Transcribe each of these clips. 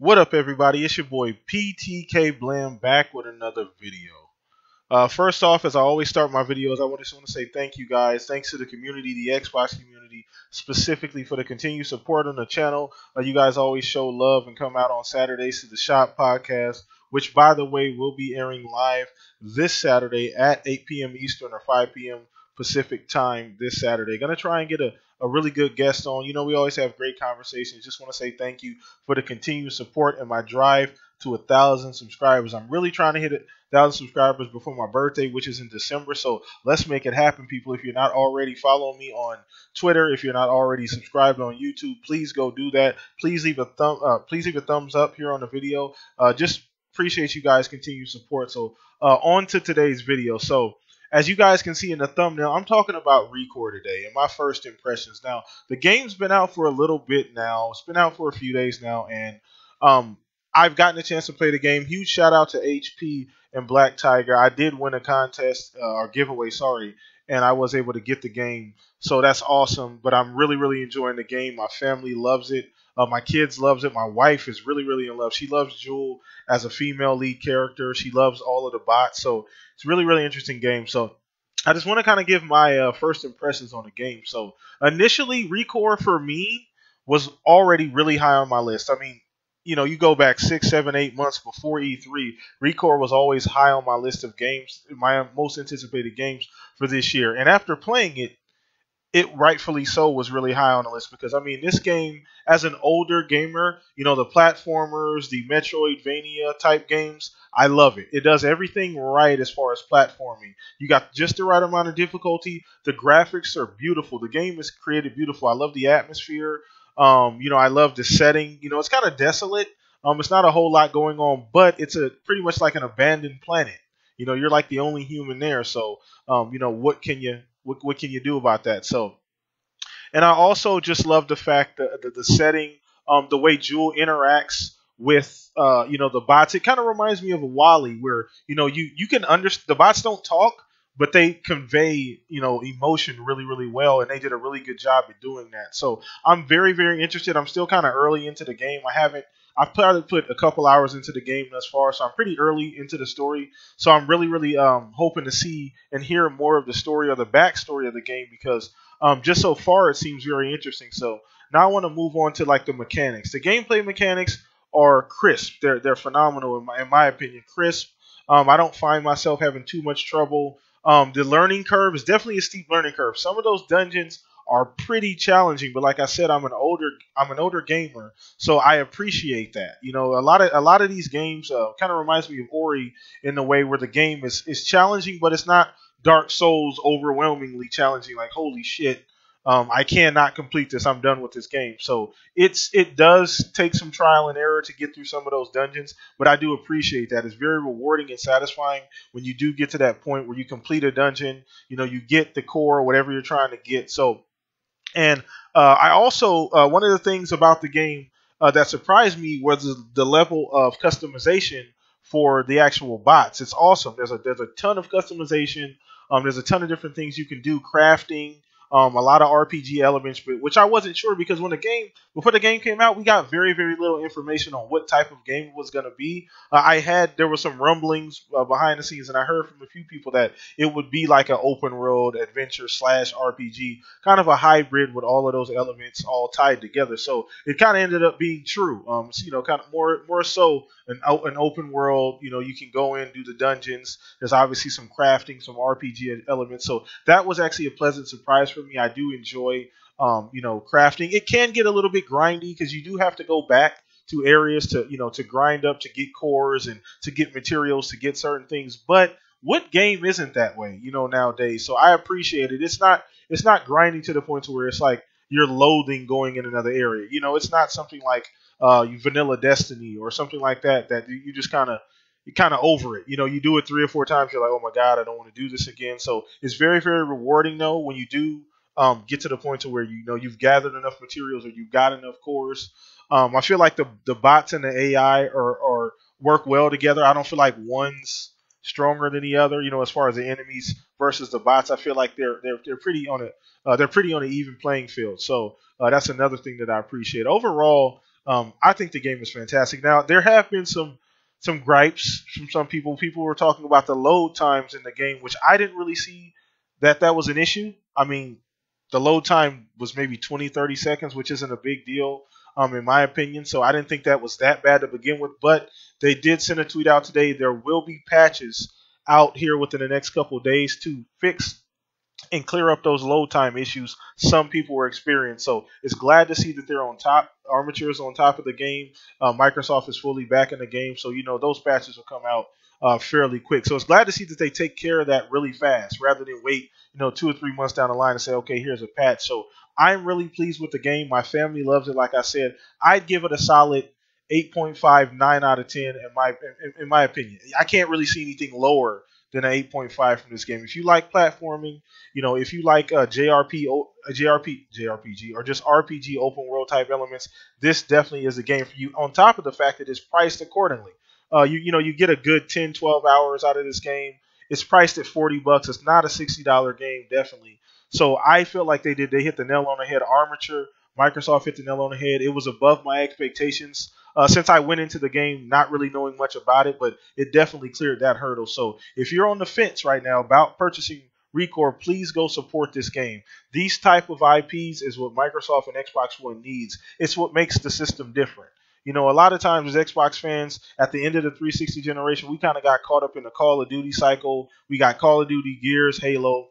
What up, everybody? It's your boy PTK Blam back with another video. Uh, first off, as I always start my videos, I just want to say thank you guys. Thanks to the community, the Xbox community, specifically for the continued support on the channel. Uh, you guys always show love and come out on Saturdays to the Shop podcast, which, by the way, will be airing live this Saturday at 8 p.m. Eastern or 5 p.m. Pacific time this Saturday. Gonna try and get a, a really good guest on. You know, we always have great conversations. Just want to say thank you for the continued support and my drive to a thousand subscribers. I'm really trying to hit a thousand subscribers before my birthday, which is in December. So let's make it happen, people. If you're not already following me on Twitter, if you're not already subscribed on YouTube, please go do that. Please leave a thumb. Uh, please leave a thumbs up here on the video. Uh, just appreciate you guys' continued support. So uh, on to today's video. So as you guys can see in the thumbnail, I'm talking about Recore today and my first impressions. Now, the game's been out for a little bit now. It's been out for a few days now, and um, I've gotten a chance to play the game. Huge shout out to HP and Black Tiger. I did win a contest uh, or giveaway, sorry, and I was able to get the game. So that's awesome. But I'm really, really enjoying the game. My family loves it. Uh, my kids loves it. My wife is really, really in love. She loves Joule as a female lead character. She loves all of the bots. So it's really, really interesting game. So I just want to kind of give my uh, first impressions on the game. So initially, Recore for me was already really high on my list. I mean, you know, you go back six, seven, eight months before E3, Recore was always high on my list of games, my most anticipated games for this year. And after playing it, it rightfully so was really high on the list because I mean this game as an older gamer, you know the platformers, the Metroidvania type games, I love it. It does everything right as far as platforming. You got just the right amount of difficulty. The graphics are beautiful. The game is created beautiful. I love the atmosphere. Um, you know, I love the setting. You know, it's kind of desolate. Um, it's not a whole lot going on, but it's a pretty much like an abandoned planet. You know, you're like the only human there. So, um, you know, what can you what, what can you do about that? So, and I also just love the fact that the, the setting, um, the way Joule interacts with uh, you know the bots. It kind of reminds me of a WALL-E, where you know you you can understand the bots don't talk, but they convey you know emotion really really well, and they did a really good job at doing that. So I'm very very interested. I'm still kind of early into the game. I haven't I've probably put a couple hours into the game thus far, so I'm pretty early into the story. So I'm really, really um, hoping to see and hear more of the story or the backstory of the game because um, just so far it seems very interesting. So now I want to move on to like the mechanics. The gameplay mechanics are crisp. They're they're phenomenal in my in my opinion. Crisp. Um, I don't find myself having too much trouble. Um, the learning curve is definitely a steep learning curve. Some of those dungeons are pretty challenging. But like I said, I'm an older I'm an older gamer, so I appreciate that. You know, a lot of a lot of these games uh, kind of reminds me of Ori in the way where the game is is challenging, but it's not Dark Souls overwhelmingly challenging. Like holy shit. Um, I cannot complete this. I'm done with this game. So it's it does take some trial and error to get through some of those dungeons, but I do appreciate that. It's very rewarding and satisfying when you do get to that point where you complete a dungeon. You know, you get the core, whatever you're trying to get. So and uh, I also uh, one of the things about the game uh, that surprised me was the, the, level of customization for the actual bots. It's awesome. There's a there's a ton of customization. Um, there's a ton of different things you can do, crafting, um, a lot of RPG elements, which I wasn't sure because when the game before the game came out, we got very very little information on what type of game it was going to be. Uh, I had there were some rumblings uh, behind the scenes, and I heard from a few people that it would be like an open world adventure slash RPG, kind of a hybrid with all of those elements all tied together. So it kind of ended up being true. Um, so, you know, kind of more more so an an open world. You know, you can go in do the dungeons. There's obviously some crafting, some RPG elements. So that was actually a pleasant surprise for me. I do enjoy, um, you know, crafting. It can get a little bit grindy because you do have to go back to areas to, you know, to grind up to get cores and to get materials to get certain things. But what game isn't that way, you know, nowadays? So I appreciate it. It's not it's not grinding to the point to where it's like you're loathing going in another area. You know, it's not something like uh, Vanilla Destiny or something like that that you just kind of you kind of over it. You know, you do it three or four times, you're like, oh my god, I don't want to do this again. So it's very, very rewarding though when you do um, get to the point to where you know you've gathered enough materials or you've got enough cores. Um, I feel like the the bots and the AI are, are work well together. I don't feel like one's stronger than the other. You know, as far as the enemies versus the bots, I feel like they're they're they're pretty on a uh, they're pretty on an even playing field. So uh, that's another thing that I appreciate. Overall, Um, I think the game is fantastic. Now there have been some some gripes from some people. People were talking about the load times in the game, which I didn't really see that that was an issue. I mean, the load time was maybe 20, 30 seconds, which isn't a big deal, um, in my opinion. So I didn't think that was that bad to begin with. But they did send a tweet out today. There will be patches out here within the next couple days to fix and clear up those load time issues some people were experiencing. So it's glad to see that they're on top. Armature is on top of the game. Uh, Microsoft is fully back in the game, so you know those patches will come out uh, fairly quick. So it's glad to see that they take care of that really fast rather than wait, you know, two or three months down the line and say, okay, here's a patch. So I'm really pleased with the game. My family loves it. Like I said, I'd give it a solid 8.5, 9 out of 10 in my in, in my opinion. I can't really see anything lower than an 8.5 from this game. If you like platforming, you know, if you like uh, JRP, uh, JRP, JRPG, or just RPG open world type elements, this definitely is a game for you. On top of the fact that it's priced accordingly, uh, you you know you get a good 10, 12 hours out of this game. It's priced at 40 bucks. It's not a $60 game, definitely. So I feel like they did. They hit the nail on the head. Armature, Microsoft hit the nail on the head. It was above my expectations uh, since I went into the game not really knowing much about it, but it definitely cleared that hurdle. So if you're on the fence right now about purchasing Recore, please go support this game. These type of IPs is what Microsoft and Xbox One needs. It's what makes the system different. You know, a lot of times as Xbox fans, at the end of the 360 generation, we kind of got caught up in the Call of Duty cycle. We got Call of Duty, Gears, Halo,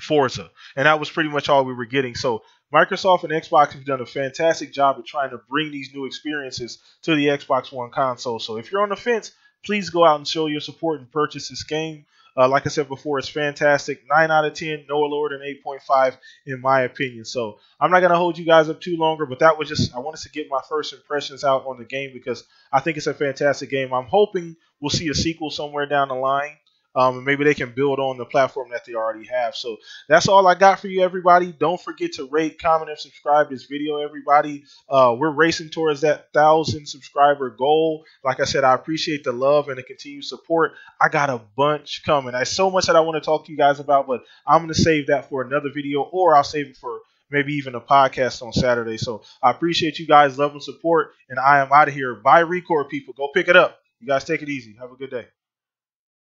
Forza, and that was pretty much all we were getting. So Microsoft and Xbox have done a fantastic job of trying to bring these new experiences to the Xbox One console. So if you're on the fence, please go out and show your support and purchase this game. Uh, like I said before, it's fantastic. 9 out of 10, no lower than 8.5 in my opinion. So I'm not going to hold you guys up too longer, but that was just, I wanted to get my first impressions out on the game because I think it's a fantastic game. I'm hoping we'll see a sequel somewhere down the line. Um, maybe they can build on the platform that they already have. So that's all I got for you, everybody. Don't forget to rate, comment, and subscribe this video, everybody. Uh, we're racing towards that thousand subscriber goal. Like I said, I appreciate the love and the continued support. I got a bunch coming. There's so much that I want to talk to you guys about, but I'm going to save that for another video, or I'll save it for maybe even a podcast on Saturday. So I appreciate you guys' love and support, and I am out of here. Buy Recore, people. Go pick it up. You guys take it easy. Have a good day.